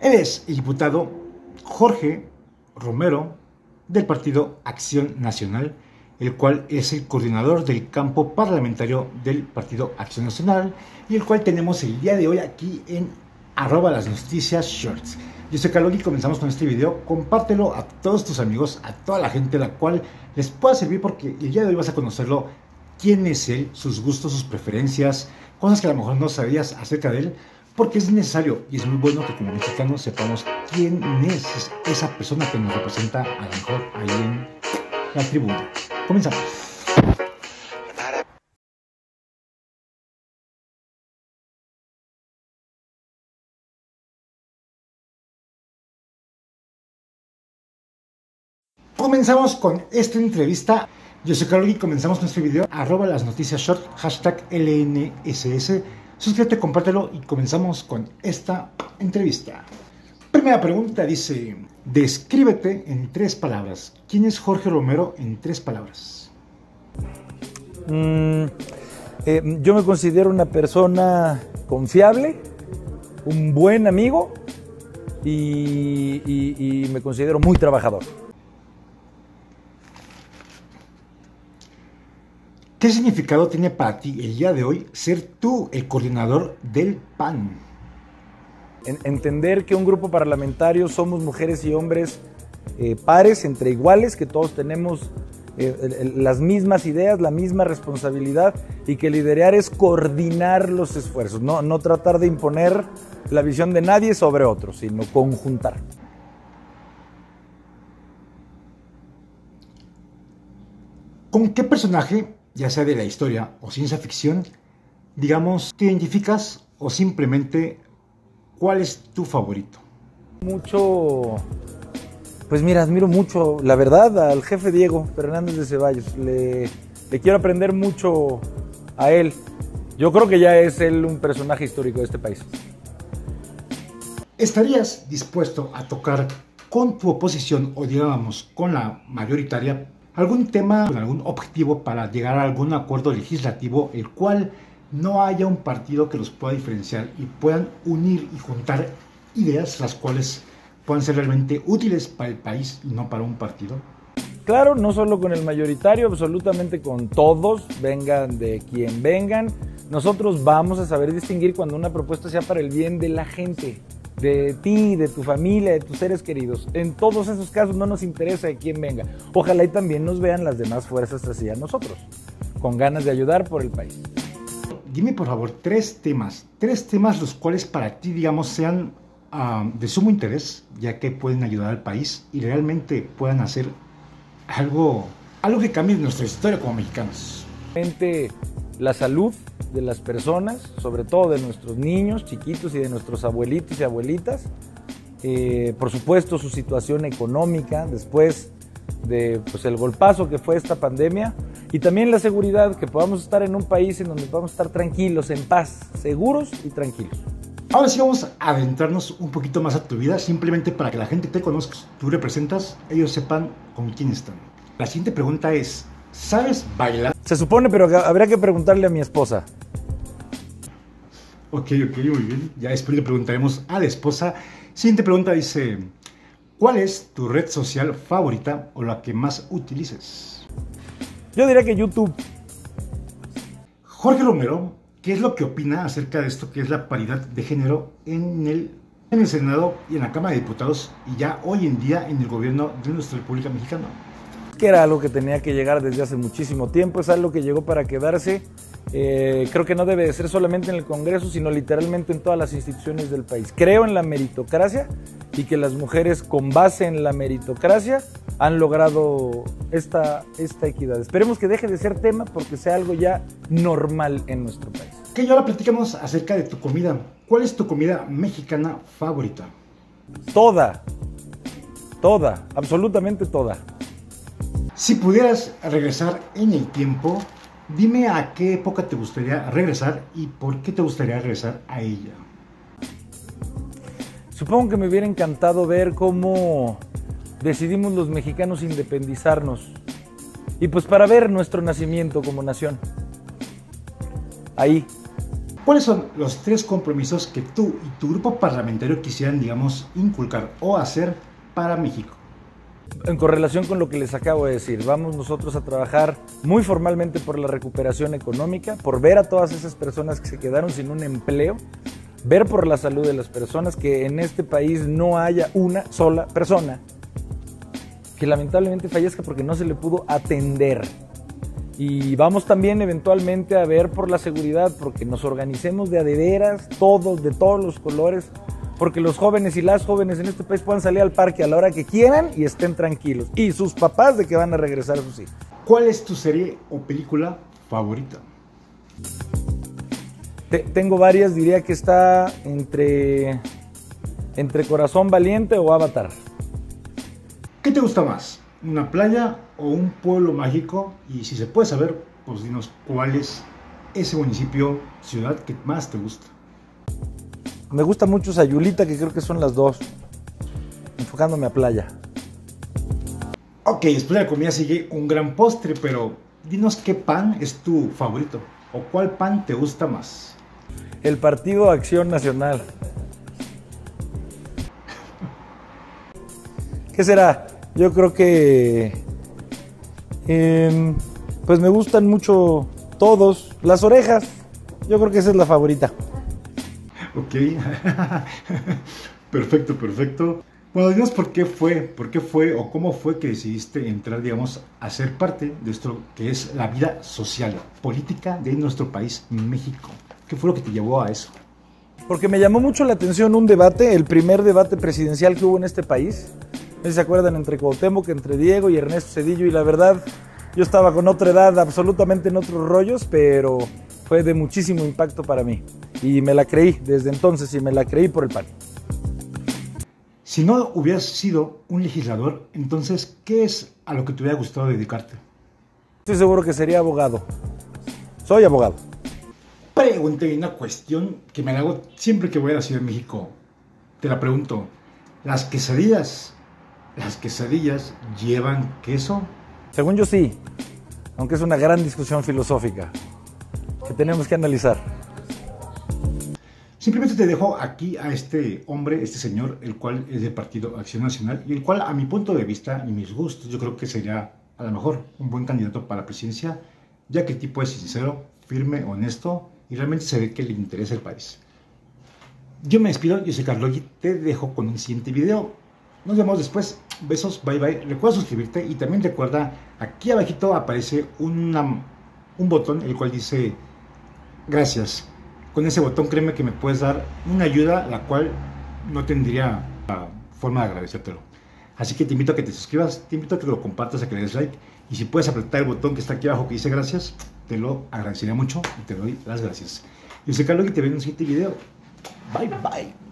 Él es el diputado Jorge Romero del Partido Acción Nacional, el cual es el coordinador del campo parlamentario del Partido Acción Nacional y el cual tenemos el día de hoy aquí en arroba las noticias shorts. Yo soy y comenzamos con este video. Compártelo a todos tus amigos, a toda la gente la cual les pueda servir porque el día de hoy vas a conocerlo quién es él, sus gustos, sus preferencias, cosas que a lo mejor no sabías acerca de él, porque es necesario y es muy bueno que como mexicanos sepamos quién es esa persona que nos representa a lo mejor ahí en la tribuna. Comenzamos. Comenzamos con esta entrevista. Yo soy Carlos y comenzamos nuestro video. Arroba las noticias short, hashtag LNSS. Suscríbete, compártelo y comenzamos con esta entrevista. Primera pregunta dice, descríbete en tres palabras. ¿Quién es Jorge Romero en tres palabras? Mm, eh, yo me considero una persona confiable, un buen amigo y, me considero muy trabajador. ¿Qué significado tiene para ti el día de hoy ser tú el coordinador del PAN? En- entender que un grupo parlamentario somos mujeres y hombres eh, pares, entre iguales, que todos tenemos eh, las mismas ideas, la misma responsabilidad y que liderar es coordinar los esfuerzos, no, no tratar de imponer la visión de nadie sobre otro, sino conjuntar. ¿Con qué personaje, ya sea de la historia o ciencia ficción, digamos, te identificas o simplemente cuál es tu favorito? Mucho, pues mira, admiro mucho, la verdad, al jefe Diego Fernández de Ceballos. Le, le quiero aprender mucho a él. Yo creo que ya es él un personaje histórico de este país. ¿Estarías dispuesto a tocar con tu oposición o digamos con la mayoritaria algún tema, algún objetivo para llegar a algún acuerdo legislativo el cual no haya un partido que los pueda diferenciar y puedan unir y juntar ideas las cuales puedan ser realmente útiles para el país y no para un partido? Claro, no solo con el mayoritario, absolutamente con todos, vengan de quien vengan. Nosotros vamos a saber distinguir cuando una propuesta sea para el bien de la gente, de ti, de tu familia, de tus seres queridos. En todos esos casos no nos interesa de quién venga. Ojalá y también nos vean las demás fuerzas hacia nosotros, con ganas de ayudar por el país. Dime por favor tres temas, tres temas los cuales para ti, digamos, sean ah, de sumo interés, ya que pueden ayudar al país y realmente puedan hacer algo, algo que cambie nuestra historia como mexicanos. La salud de las personas, sobre todo de nuestros niños chiquitos y de nuestros abuelitos y abuelitas. Eh, por supuesto, su situación económica después de pues, el golpazo que fue esta pandemia. Y también la seguridad, que podamos estar en un país en donde podamos estar tranquilos, en paz, seguros y tranquilos. Ahora sí vamos a adentrarnos un poquito más a tu vida, simplemente para que la gente te conozca, tú representas, ellos sepan con quién están. La siguiente pregunta es, ¿sabes bailar? Se supone, pero habría que preguntarle a mi esposa. Ok, ok, muy bien. Ya después le preguntaremos a la esposa. Siguiente pregunta dice, ¿cuál es tu red social favorita o la que más utilices? Yo diría que YouTube. Jorge Romero, ¿qué es lo que opina acerca de esto que es la paridad de género en el, en el Senado y en la Cámara de Diputados y ya hoy en día en el gobierno de nuestra República Mexicana? Que era algo que tenía que llegar desde hace muchísimo tiempo, es algo que llegó para quedarse. Eh, creo que no debe de ser solamente en el Congreso, sino literalmente en todas las instituciones del país. Creo en la meritocracia y que las mujeres con base en la meritocracia han logrado esta, esta equidad. Esperemos que deje de ser tema porque sea algo ya normal en nuestro país. Ok, y ahora platicamos acerca de tu comida. ¿Cuál es tu comida mexicana favorita? Toda, toda, absolutamente toda. Si pudieras regresar en el tiempo, dime a qué época te gustaría regresar y por qué te gustaría regresar a ella. Supongo que me hubiera encantado ver cómo decidimos los mexicanos independizarnos. Y pues para ver nuestro nacimiento como nación. Ahí. ¿Cuáles son los tres compromisos que tú y tu grupo parlamentario quisieran, digamos, inculcar o hacer para México? En correlación con lo que les acabo de decir, vamos nosotros a trabajar muy formalmente por la recuperación económica, por ver a todas esas personas que se quedaron sin un empleo, ver por la salud de las personas, que en este país no haya una sola persona que lamentablemente fallezca porque no se le pudo atender. Y vamos también eventualmente a ver por la seguridad, porque nos organicemos de adeveras, todos, de todos los colores, porque los jóvenes y las jóvenes en este país puedan salir al parque a la hora que quieran y estén tranquilos. Y sus papás de que van a regresar a sus hijos. ¿Cuál es tu serie o película favorita? tengo varias, diría que está entre, entre Corazón Valiente o Avatar. ¿Qué te gusta más? ¿Una playa o un pueblo mágico? Y si se puede saber, pues dinos cuál es ese municipio, ciudad que más te gusta. Me gusta mucho Sayulita, que creo que son las dos. Enfocándome a playa. Ok, después de la comida sigue un gran postre, pero dinos qué pan es tu favorito o cuál pan te gusta más. El Partido Acción Nacional. ¿Qué será? Yo creo que em, pues me gustan mucho todos. Las orejas, yo creo que esa es la favorita. Ok, perfecto, perfecto. Bueno, dinos por qué fue, por qué fue o cómo fue que decidiste entrar, digamos, a ser parte de esto que es la vida social, política de nuestro país, México. ¿Qué fue lo que te llevó a eso? Porque me llamó mucho la atención un debate, el primer debate presidencial que hubo en este país, no se acuerdan entre Cuauhtémoc, entre Diego y Ernesto Cedillo y la verdad yo estaba con otra edad, absolutamente en otros rollos, pero fue de muchísimo impacto para mí y me la creí desde entonces y me la creí por el pan. Si no hubieras sido un legislador, entonces, ¿qué es a lo que te hubiera gustado dedicarte? Estoy seguro que sería abogado. Soy abogado. Pregunté una cuestión que me hago siempre que voy a la Ciudad de México. Te la pregunto. ¿Las quesadillas ¿Las quesadillas llevan queso? Según yo sí, aunque es una gran discusión filosófica que tenemos que analizar. Simplemente te dejo aquí a este hombre, este señor, el cual es del Partido Acción Nacional y el cual a mi punto de vista y mis gustos yo creo que sería a lo mejor un buen candidato para la presidencia, ya que el tipo es sincero, firme, honesto y realmente se ve que le interesa el país. Yo me despido, yo soy Carlos y te dejo con un siguiente video. Nos vemos después. Besos, bye bye. Recuerda suscribirte y también recuerda, aquí abajito aparece un botón el cual dice gracias. Con ese botón créeme que me puedes dar una ayuda la cual no tendría forma de agradecértelo. Así que te invito a que te suscribas, te invito a que lo compartas, a que le des like. Y si puedes apretar el botón que está aquí abajo que dice gracias, te lo agradecería mucho y te doy las gracias. Yo soy Carlos y te veo en un siguiente video. Bye bye.